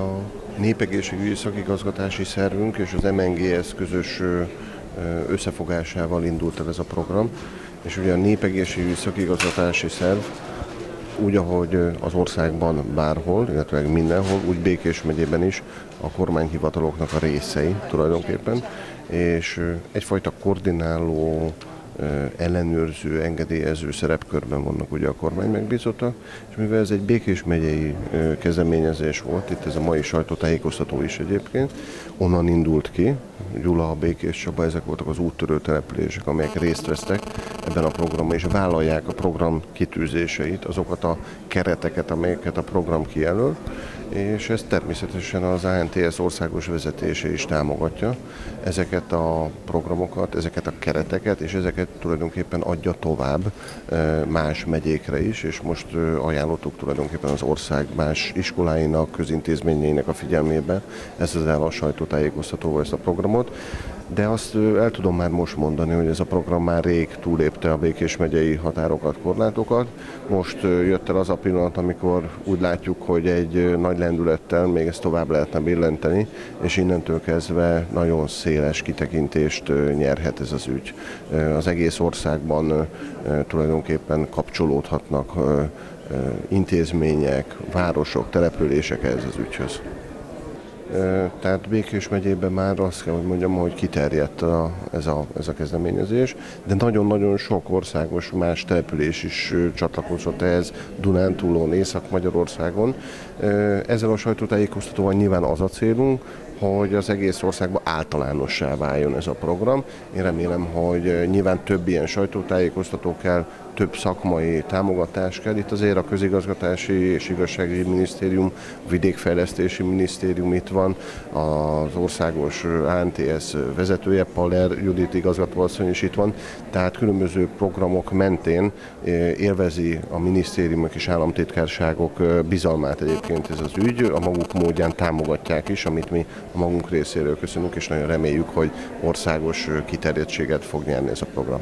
A Népegészségügyi Szakigazgatási Szervünk és az MNGS közös összefogásával indult el ez a program, és ugye a Népegészségügyi Szakigazgatási Szerv úgy, ahogy az országban bárhol, illetve mindenhol, úgy Békés megyében is a kormányhivataloknak a részei tulajdonképpen, és egyfajta koordináló ellenőrző, engedélyező szerepkörben vannak ugye a kormány megbízottak, és mivel ez egy Békés megyei kezdeményezés volt, itt ez a mai sajtótájékoztató is egyébként, onnan indult ki, Gyula, Békés Csaba, ezek voltak az úttörő települések, amelyek részt vesztek ebben a programban, és vállalják a program kitűzéseit, azokat a kereteket, amelyeket a program kijelöl, és ezt természetesen az ANTS országos vezetése is támogatja. Ezeket a programokat, ezeket a kereteket, és ezeket tulajdonképpen adja tovább más megyékre is, és most ajánlottuk tulajdonképpen az ország más iskoláinak, közintézményeinek a figyelmébe ezzel a sajtótájékoztatóval ezt a programot de azt el tudom már most mondani, hogy ez a program már rég túlépte a Békés megyei határokat, korlátokat. Most jött el az a pillanat, amikor úgy látjuk, hogy egy nagy lendülettel még ezt tovább lehetne billenteni, és innentől kezdve nagyon széles kitekintést nyerhet ez az ügy. Az egész országban tulajdonképpen kapcsolódhatnak intézmények, városok, települések ez az ügyhöz. Tehát Békés megyében már azt kell, hogy mondjam, hogy kiterjedt a, ez, a, ez a kezdeményezés, de nagyon-nagyon sok országos más település is csatlakozott ehhez Dunántúlon, Észak-Magyarországon. Ezzel a sajtótájékoztatóval nyilván az a célunk, hogy az egész országban általánossá váljon ez a program. Én remélem, hogy nyilván több ilyen sajtótájékoztató kell, több szakmai támogatás kell. Itt azért a közigazgatási és igazságügyi minisztérium, a vidékfejlesztési minisztérium itt van, az országos ANTS vezetője, Paller Judit igazgatóasszony is itt van, tehát különböző programok mentén élvezi a minisztériumok és államtitkárságok bizalmát egyébként ez az ügy, a maguk módján támogatják is, amit mi a magunk részéről köszönünk, és nagyon reméljük, hogy országos kiterjedtséget fog nyerni ez a program.